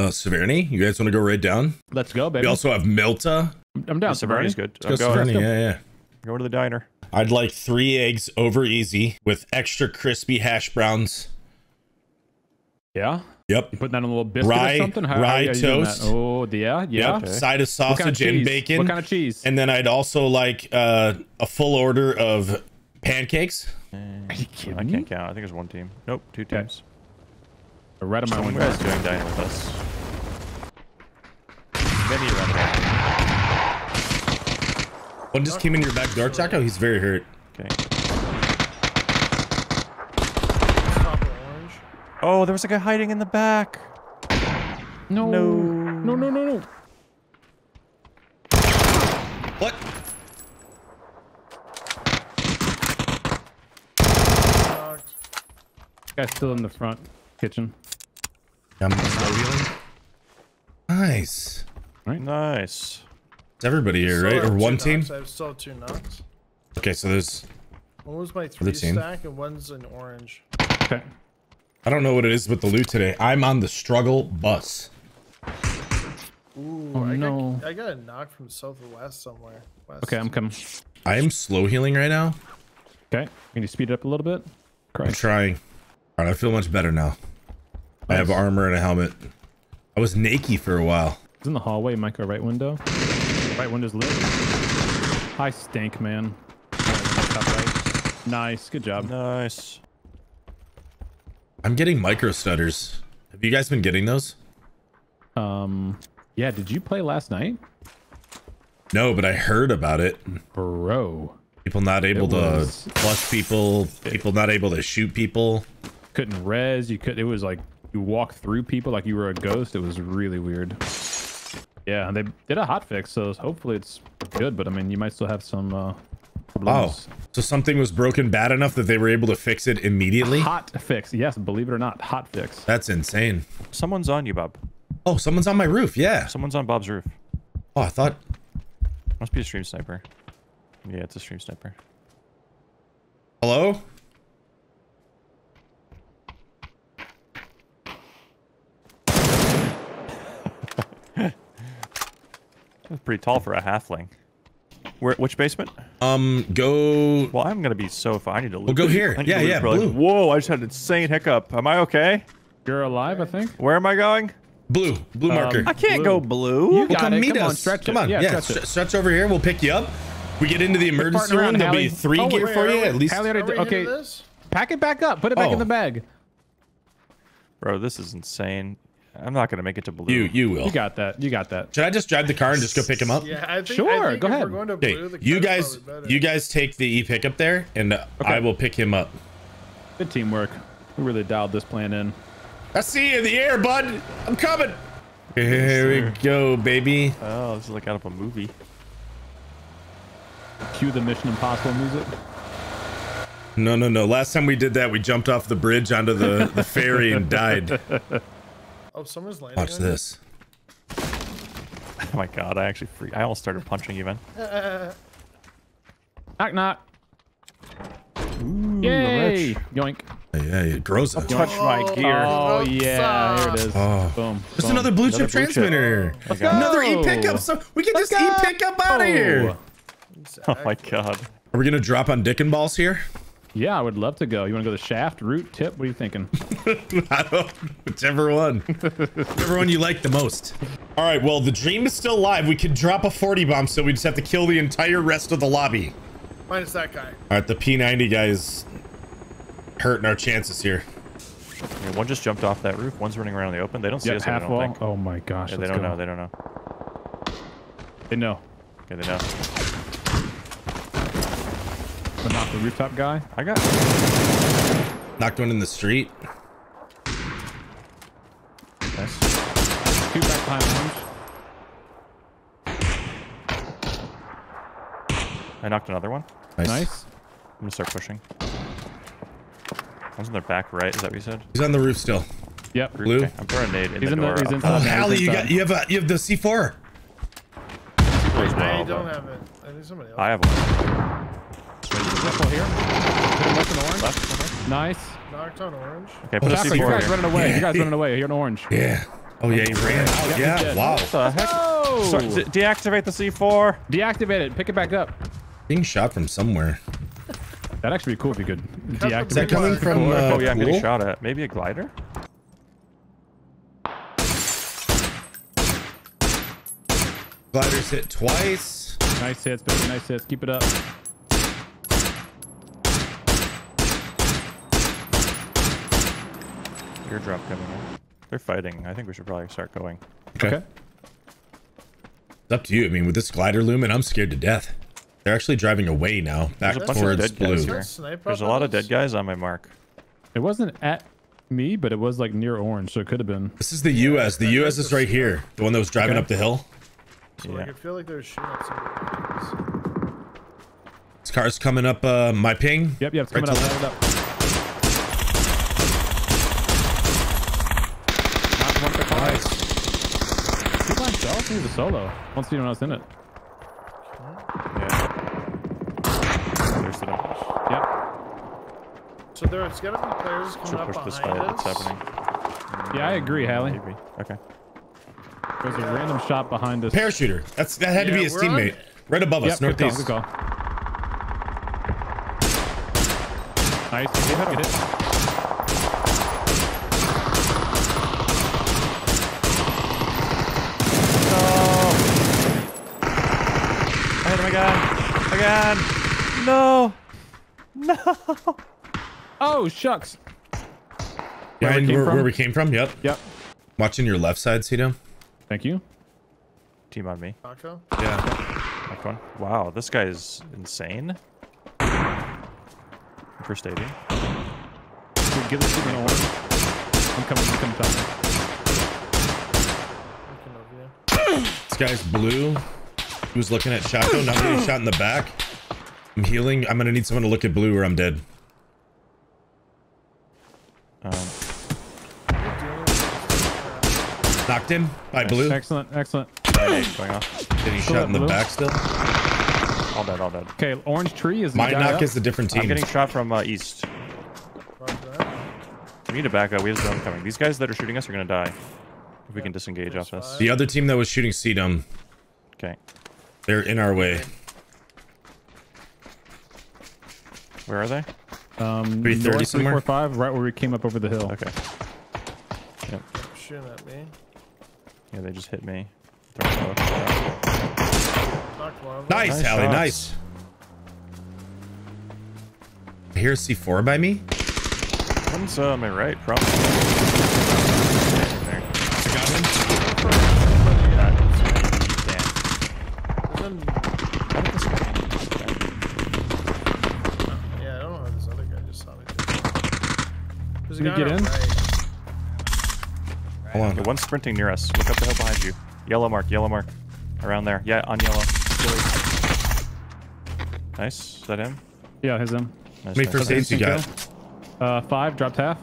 Uh, Severny, you guys want to go right down? Let's go, baby. We also have Mylta. I'm down. Severny's good. Let's go going. Severny, yeah, yeah. Go to the diner. I'd like three eggs over easy with extra crispy hash browns. Yeah. Yep. You putting that on a little biscuit Rye- or something? How, rye how are you doing toast. Oh, yeah, yeah. Yep. Side of sausage kind of and bacon. What kind of cheese? and then I'd also like uh, a full order of pancakes. Are you kidding I can't count. I think it's one team. Nope, two Okay. teams. Right on my Some window. guys doing diner with us. Then you run away. One just came in your back door, Choco. He's very hurt. Okay. Oh, there was a guy hiding in the back. No. No. No, no, no, no. What? Knocked. Guy's still in the front kitchen. I'm slow healing. Nice. Nice. It's everybody here, right? Or one team? knocks. I have still have two knocks. Okay, so there's. One was my three team. stack and one's an orange. Okay. I don't know what it is with the loot today. I'm on the struggle bus. Ooh, Oh, I no. Got, I got a knock from south or west somewhere. West. Okay, I'm coming. I am slow healing right now. Okay. Can you speed it up a little bit? I'm trying. All right, I feel much better now. I have armor and a helmet. I was naked for a while. It's in the hallway, Micro right window. Right window's lit. Hi, stank man. Right. Nice. Good job. Nice. I'm getting micro stutters. Have you guys been getting those? Um, yeah. Did you play last night, No, but I heard about it. bro? People not able It to was- flush people. People not able to shoot people. Couldn't res. You could. It was like you walk through people like you were a ghost. It was really weird. Yeah, and they did a hot fix, so hopefully it's good. But I mean, you might still have some uh, Oh, so something was broken bad enough that they were able to fix it immediately? Hot fix. Yes, believe it or not, hot fix. That's insane. Someone's on you, Bob. Oh, someone's on my roof. Yeah. Someone's on Bob's roof. Oh, I thought. Must be a stream sniper. Yeah, it's a stream sniper. Hello? That's pretty tall for a halfling. Where? Which basement? Um, go. Well, I'm gonna be so far. I need to. We'll go here. Yeah, yeah, for, like- blue. Whoa! I just had an insane hiccup. Am I okay? You're alive, I think. Where am I going? Blue. Blue marker. I can't Blue. go blue. You Well, got come it. meet Come on, us. stretch come on. Yeah, Yeah, stretch it. stretch over here. We'll pick you up. We get into the emergency room. There'll Hallie. be three Oh, gear wait, for wait, you wait. at least. Hallie Are already we did- into okay, this? pack it back up. Put it back Oh. in the bag. Bro, this is insane. I'm not gonna make it to blue. You you will. You got that. You got that. Should I just drive the car and just go pick him up? Yeah, I think. Sure, I think go if ahead. We're going to Okay, the you guys, you guys take the e pickup there, and uh, I will pick him up. Good teamwork. We really dialed this plan in. I see you in the air, bud. I'm coming. Here we go, baby. Oh, this is like out of a movie. Cue the Mission Impossible music. No, no, no. Last time we did that, we jumped off the bridge onto the, the ferry and died. Oh, someone's landing. Watch on you? this. Oh my god, I actually free. I almost started punching even. Uh, uh, uh. Knock knock. Ooh, Yay! Yoink. Yeah, it grows up. Touch my oh, gear. Oh What's yeah, here it is. Oh. Boom. Just boom. another blue Another chip blue chip. transmitter. Let's go. Another e pickup. So we can Let's just go. e pickup out of here. Oh my god. Are we gonna drop on Dick and Balls here? Yeah, I would love to go. You want to go to shaft, root, tip? What are you thinking? I don't. Whichever one. Whichever one you like the most. All right. Well, the dream is still alive. We could drop a 40 bomb, so we just have to kill the entire rest of the lobby. Minus that guy. All right. The P90 guy is hurting our chances here. Yeah, one just jumped off that roof. One's running around in the open. They don't see Yep, us. I half don't wall. think. Oh my gosh. Yeah, they don't go. know. They don't know. They know. Okay, they know. The knock the rooftop guy. I got. Knocked one in the street. Nice. Two back behind orange. I knocked another one. Nice. Nice. I'm gonna start pushing. One's in their back right. Is that what you said? He's on the roof still. Yep. Blue. Okay, I'm throwing a nade in He's the in the- door. he's I'll- inside. Oh, now, he's Hallie, you got you have a you have the C4. as I well, don't but- have it. I need somebody else. I have one. Rifle here. Hit him left and orange. Left. Nice. Knocked on orange. Okay, put a Choco, you C4 guys here. running away. You guys running away. You're in orange. Yeah. Oh yeah, he ran out. he's Yeah, wow. What the heck? Oh! Sorry, de- deactivate the C4. Deactivate it. Pick it back up. Being shot from somewhere. That'd actually be cool if you could deactivate. Is that coming it. from? Uh, oh yeah, I'm getting shot at. Maybe a glider? Gliders hit twice. Nice hits, baby. Nice hits. Keep it up. Airdrop coming in. They're fighting. I think we should probably start going. Okay. It's up to you. I mean, with this glider lumen, I'm scared to death. They're actually driving away now, back There's a bunch of towards dead guys blue. here. There's a lot of dead guys on my mark. It wasn't at me, but it was like near orange, so it could have been. This is the U.S. The U.S. is right here. The one that was driving Okay. up the hill. So Yeah. like, I feel like they're shooting at some This car's coming up uh, my ping. Yep, yep. It's Right coming to up. left. Light it up. Knocked one for five. Nice. He by himself? He was a solo. Once anyone else in it. Yeah. There's the Yep. So there's gotta be players coming Should up push this behind fight. us. It's happening. Yeah, I agree, Hallie. Maybe. Okay. There's a random shot behind us. Parachuter. That's that had to be his we're on teammate. Right above Yep, us, good call, northeast. good call. Nice. Good hit, good hit. I hit him again. Again. No. No. Oh, shucks. Behind came where, from? where we came from. Yep. Yep. Watching your left side, Cito. Thank you. Team on me. Taco? Yeah. Next one. Wow, this guy is insane. First stadium. Dude, give this to me orange. I'm coming, I'm coming, Tommy. Looking over you. This guy's blue. He was looking at Choco. Now getting shot in the back. I'm healing. I'm gonna need someone to look at blue or I'm dead. Um, You're dealing with this Knocked him by blue. Excellent, excellent. grenade going off. Still shot in the blue. back still. All dead, all dead. Okay, orange tree is the My guy knock up. is a different I'm team. getting shot from uh, east. crap. We need to back up. We have zone coming. These guys that are shooting us are gonna die. If we can disengage off There's this. The other team that was shooting CDome, Okay. they're in our way. Where are they? Um, 330 north, somewhere? 345, right where we came up over the hill. Okay. Yep. Shooting at me. Yeah, they just hit me. Throwing smoke. Knocked one of them. Nice, Nice Hallie. shots. Nice. I hear a C4 by me. One's uh, on my right, probably. There's Can you guy get in? our right. Hold on. The one's sprinting near us. Look up the hill behind you. Yellow mark, yellow mark. Around there. Yeah, on yellow. Nice. Is that him? Yeah, his him. Nice, How many nice, first nice. aids you got? Uh, five, dropped half.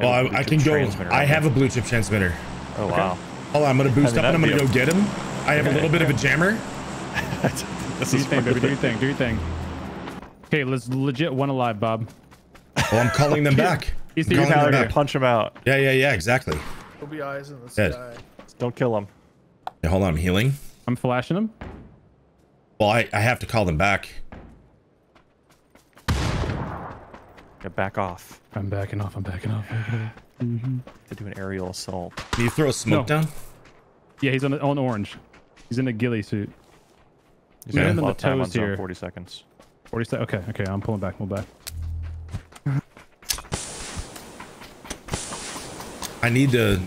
Well, have a I, I Bluetooth can go. transmitter I have me. a blue chip transmitter. Oh, wow. Hold on, I'm gonna boost I mean, up and I'm gonna go get him. I have a little bit of a jammer. This Do is your thing, baby. Do your thing. Do your thing. Okay, let's legit one alive, Bob. Well, I'm calling them back. He's I'm the calling them Punch him out. Yeah, yeah, yeah, exactly. There'll be eyes in this Dead. guy. Don't kill him. Yeah, hold on, I'm healing. I'm flashing him. Well, I, I have to call them back. Yeah, back off. I'm backing off. I'm backing off. Mm -hmm. To do an aerial assault. Can you throw a smoke No. down? Yeah, he's on the, on orange. He's in a ghillie suit. He's Yeah. got Him a in the of time on toes here. 40 seconds. 40 se- Okay, okay. I'm pulling back. Pull back. I need to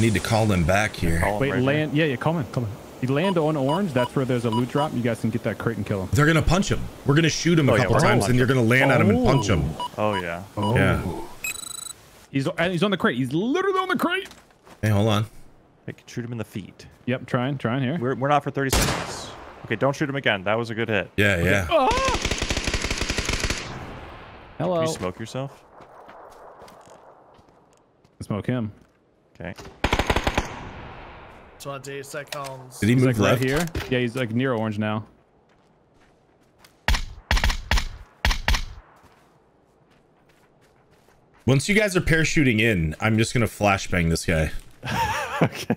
need to call them back here. Call Wait, right here. land. Yeah, yeah. Come on, come on. You land on orange. That's where there's a loot drop. You guys can get that crate and kill him. They're gonna punch him. We're gonna shoot him a Oh, yeah, couple we're times, and you're gonna land on him and oh. punch him. Oh, yeah. Yeah. Oh. He's and he's on the crate. He's literally on the crate. Hey, hold on. Hey, shoot him in the feet. Yep, trying, trying here. We're, we're not for 30 seconds. Okay, don't shoot him again. That was a good hit. Yeah, yeah. Hello. Ah! Can you smoke yourself? Smoke him. Okay. So on day. Did he He's move like left? right here. Yeah, he's like near orange now. Once you guys are parachuting in, I'm just gonna flashbang this guy. okay.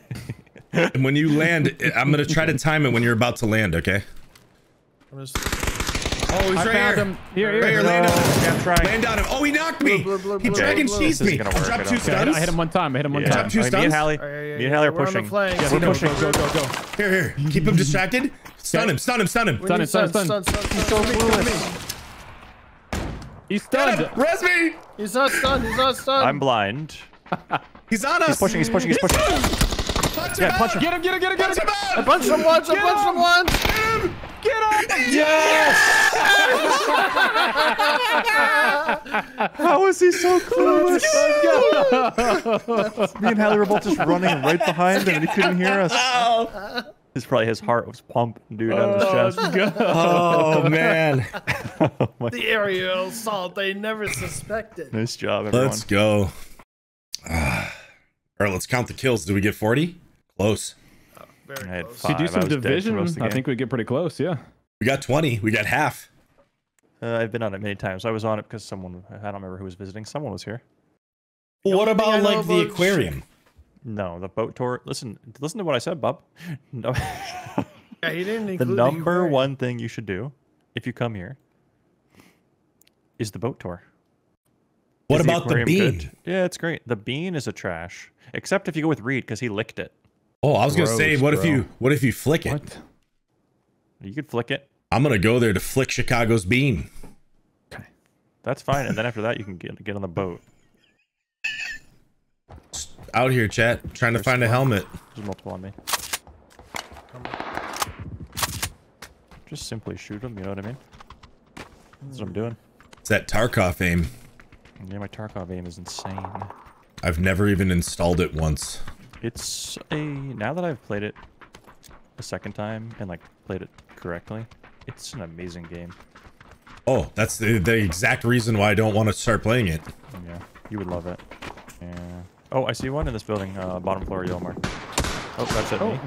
And when you land, I'm gonna try to time it when you're about to land. Okay. I'm just. Oh, he's I right found here. him. Here, Right here, here. land on him. Yeah, I'm trying. Land on him. Oh, he knocked me. Blue, blue, he dragon cheesed me. I dropped two don't. Okay, I, stuns. I hit him one time. I hit him one Yeah. Drop time. two I mean, me stuns? and Hallie, yeah, yeah, me and Hallie are we're on the pushing. flank. We're go, pushing. Go, go, go, go. Here, here. Keep him distracted. Stun him. Stun him. Stun him. Stun need it, stun it, stun, stun. stun, stun, stun. Come to me. He's stunned. Res me. He's not stunned. He's not stunned. I'm blind. He's on us. He's pushing, he's pushing, he's pushing. Punch him Yeah, punch out. Get him, get him, get him, get Punch him him. I punched him once. I punched him him. once. Get him. How is he so close? Me and Hallie were both just running right behind him and he couldn't hear us. It's probably his heart was pumping, dude, out of his chest. Oh man. The aerial assault they never suspected. Nice job, everyone. Let's go. Ah. All right, let's count the kills. Do we get 40? Close. Very I had close. five. If you do some was dead for division, most of the I think we get pretty close. Yeah. We got 20. We got half. Uh, I've been on it many times. I was on it because someone, I don't remember who was visiting. Someone was here. what only thing about like the about aquarium? No, the boat tour. Listen, listen to what I said, Bob. No, Yeah, he didn't the number aquarium. one thing you should do if you come here is the boat tour. What Is about the aquarium bean? good? Yeah, it's great. The bean is a trash, except if you go with Reed because he licked it. Oh, I was gonna say, Gross, what if you what if you flick it? What? You could flick it. I'm gonna go there to flick Chicago's bean. Okay, that's fine. And then after that, you can get get on the boat. Out here, chat, trying to find a helmet. There's multiple on me. Just simply shoot them. You know what I mean? That's what I'm doing. It's that Tarkov aim. Yeah, my Tarkov aim is insane. I've never even installed it once. It's a now that I've played it a second time and like played it correctly, it's an amazing game. Oh, that's the, the exact reason why I don't want to start playing it. Yeah, you would love it. Yeah. Oh, I see one in this building, uh, bottom floor, yellow mark. Oh, that's it. Me.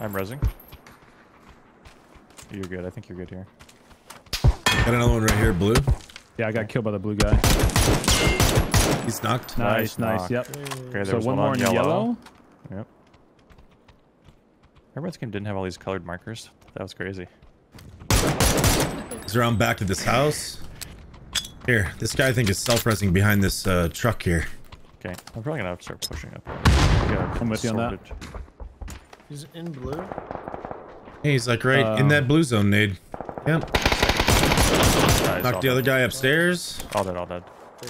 I'm resing. You're good. I think you're good here. Got another one right here, blue. Yeah, I got killed by the blue guy. He's knocked. Nice, Nice nice. Yep. Okay, there So was one one, more on in yellow. yellow. Yep. Everyone's game didn't have all these colored markers. That was crazy. He's around back of this house. Here, this guy I think is self-resing behind this uh, truck here. Okay, I'm probably gonna have to start pushing up. Yeah, I'm with you on that. He's in blue. Hey, he's like right in Um, that blue zone, Nade. Yep. Nice, Knocked the other guy upstairs. All dead, all dead. They.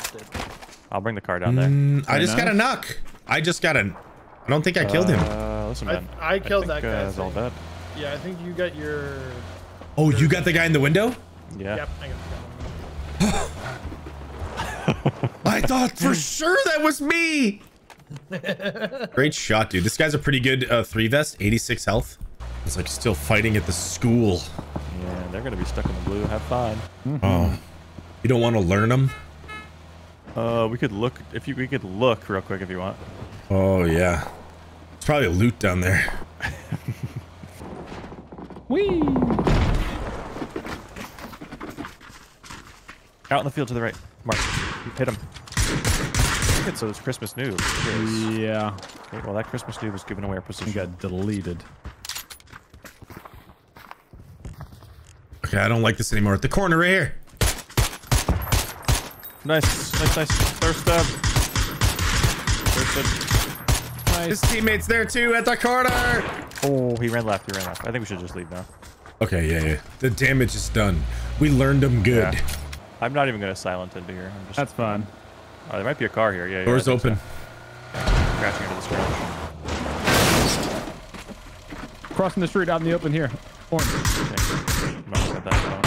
I'll bring the car down there. Mm, I Very just got a knock. I just got a. I don't think I killed him. Uh, listen, I- man. I killed think, that guy, Uh, I all dead. Yeah, I think you got your. Oh, you got the guy in the window? Yeah. Yep, I got I thought for sure that was me. Great shot, dude. This guy's a pretty good uh, three vest, 86 health. He's like still fighting at the school. Yeah, they're gonna be stuck in the blue. Have fun. Oh, you don't want to learn them? Uh, we could look if you we could look real quick if you want. Oh yeah. It's probably loot down there. Whee! Out in the field to the right. Mark, you hit him. I think it's those Christmas noob. Yeah, Okay, well, that Christmas noob was giving away our he position. got deleted. Okay, I don't like this anymore. At the corner right here. Nice, nice, nice. Thirst stab. Thirsted. His teammate's there too at the corner. Oh, he ran left. He ran left. I think we should just leave now. Okay, yeah, yeah. The damage is done. We learned them good. Yeah. I'm not even gonna silent into here. I'm just. That's fine. Oh, there might be a car here. Yeah. yeah Doors I think open. So. Crashing into the scratch. Crossing the street out in the open here. Orange. Okay. Must have that down.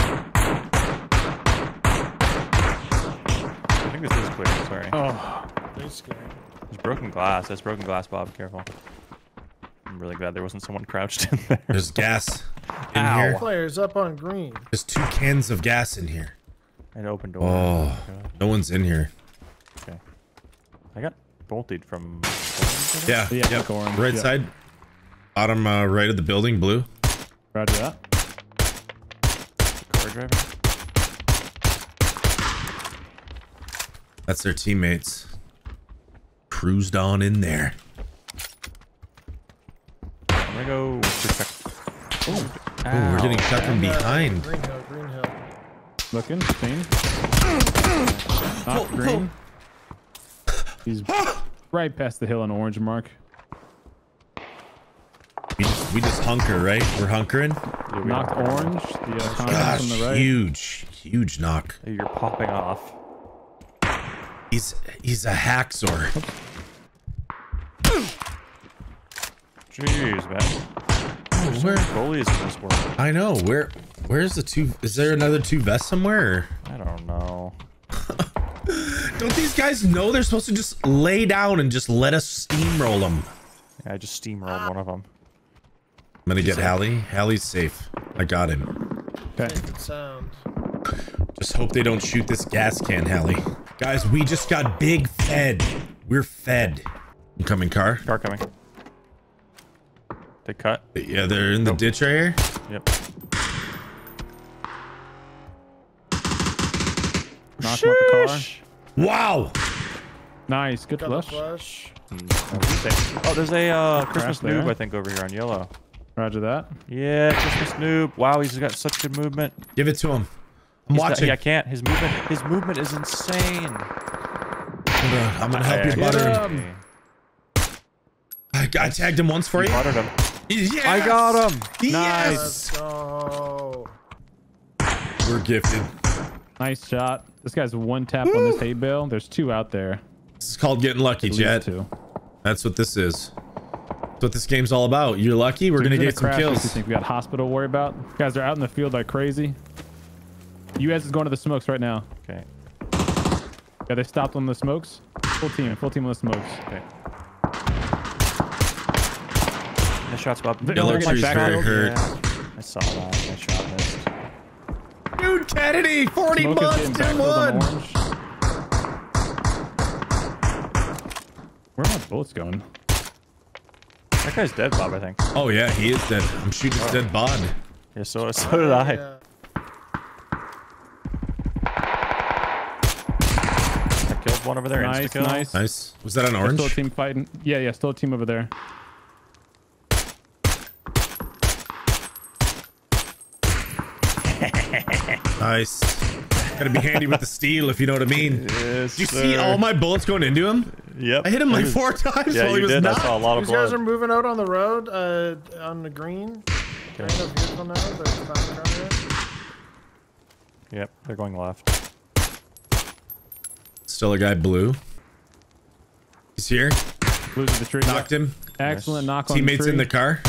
I think this is clear. Sorry. Oh, Very scary. There's broken glass. That's broken glass, Bob. Careful. I'm really glad there wasn't someone crouched in there. There's gas in Ow. here. Players up on green. There's two cans of gas in here. An open door. Oh, no one's in here. Okay. I got bolted from. Yeah, Yeah, yep. like orange, Right yeah. side, bottom uh, right of the building, blue. roger that. Car driver. That's their teammates. Cruised on in there. I'm gonna go protect. Oh, Oh, we're getting shot from behind. Green Hill, Green Hill. Looking, seen. Not green. He's right past the hill on orange mark. We just, we just hunker, right? We're hunkering. Knocked orange. The uh, Gosh, on the right. huge, huge knock. You're popping off. He's he's a hacksaw. Jeez, man. Oh, where? Ghillies in this world. I know. Where? Where's the two? Is there another two vests somewhere? I don't know. Don't these guys know they're supposed to just lay down and just let us steamroll them? Yeah, I just steamrolled one of them. I'm gonna get Hallie. Hallie's safe. I got him. Okay. Make sound. Just hope they don't shoot this gas can, Hallie. Guys, we just got big fed. We're fed. Incoming car. Car coming. They cut. Yeah, they're in the Nope. ditch right here. Yep. Knocked him out the car. Wow. Nice. Good Got flush. flush. Oh, there's a uh, Christmas there. noob, I think, over here on yellow. Roger that. Yeah, Christmas noob. Wow, he's got such good movement. Give it to him. I'm He's not- watching. yeah, I can't. His movement, his movement is insane. I'm gonna, I'm gonna help Yeah, you butter yeah. him. I, I tagged him once for you. Buttered him. Yes! I got him. Yes! Let's go. We're gifted. Nice shot. This guy's one tap on this hay bale. There's two out there. This is called getting lucky, At Jet. two. That's what this is. That's what this game's all about. You're lucky. We're gonna Who's get some crash this, You kills. think we got hospital to worry about? Guys are out in the field like crazy. US is going to the smokes right now. Okay. Yeah, they stopped on the smokes. Full team, full team on the smokes. Okay. Nice shots, Bob. They're getting tree's very hurt. Yeah, I saw that. Nice shot missed. Dude, Kennedy, 40 Smoke is bucks, getting 2 backfilled on 1. Where are my bullets going? That guy's dead, Bob. I think. Oh, yeah, he is dead. I'm shooting his oh. dead bod. Yeah. So so did I. Yeah. I killed one over there. Nice, Insta-kill. nice. Nice. Was that an There's orange? Still a team fighting. Yeah, yeah, still a team over there. Nice. Gotta be handy with the steel, if you know what I mean. Yes, Did you see all my bullets going into him? Yep. I hit him like was- four times Yeah, while he you was did. not. I saw a lot of These guys are moving out on the road, uh, on the green. Kind of vehicle now. They're back around here. Yep. They're going left. Still a guy blue. He's here. Blues of the tree. Knocked him. Excellent knock on Teammates the in the car.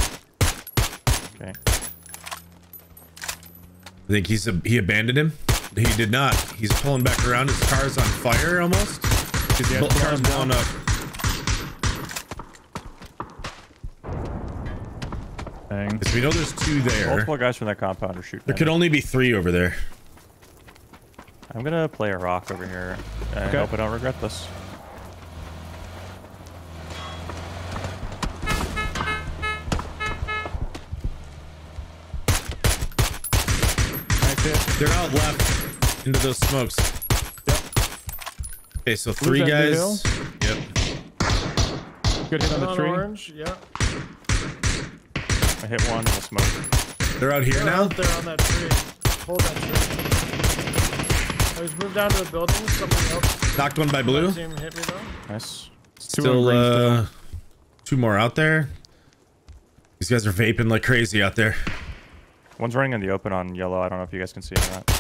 Okay. I think he's a, he abandoned him. He did not. He's pulling back around. His car's on fire almost. His Yeah, car's blowing blowing up. Dang. So we know there's two there. Multiple guys from that compound are shooting. There could me. only be three over there. I'm gonna play a rock over here. I Okay. hope I don't regret this. They're out left into those smokes. Okay, so three guys. Yep. Good hit on the tree. orange. Yeah. I hit one in the smoke. They're out here They're now. out there on that tree. Hold that tree. Oh, he's moved down to the building. Somebody else. Knocked one by blue. Hit me. Nice. Two Still, still. uh, two more out there. These guys are vaping like crazy out there. One's running in the open on yellow. I don't know if you guys can see him or not.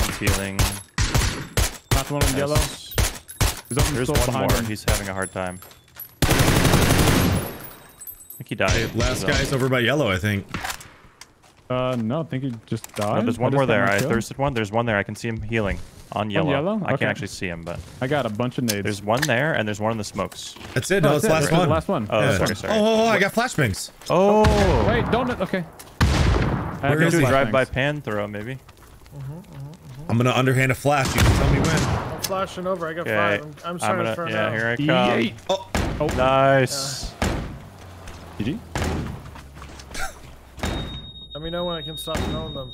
One's healing. Knocked one on yellow. Nice. There's open There's one behind more. him. He's having a hard time. I think he died. Hey, last So- guy's over by yellow, I think. Uh, no, I think he just died. No, there's one just more there. I kill. thirsted one. There's one there. I can see him healing on yellow. yellow? I Okay. can't actually see him, but I got a bunch of nades. there's one there and there's one in the smokes. That's it. No, Oh, that's the that's last it. One. last one. Oh, Yeah. sorry, sorry. Oh, oh, oh, I got flashbangs. Oh, Wait, don't. Okay. I Where have is no do a drive-by pan throw maybe. I'm gonna underhand a flash. You can tell me when. I'm flashing over. I got Okay, five. I'm, I'm I'm gonna. to turn Yeah, out. here I come. Yeet. Oh, Nice. GG. Let me know when I can stop throwing them.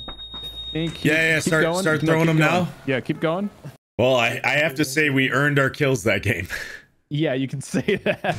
Keep- Yeah, yeah, keep start- going. start throwing keep them going. now? Yeah, keep going. Well, I, I have to say we earned our kills that game. Yeah, you can say that.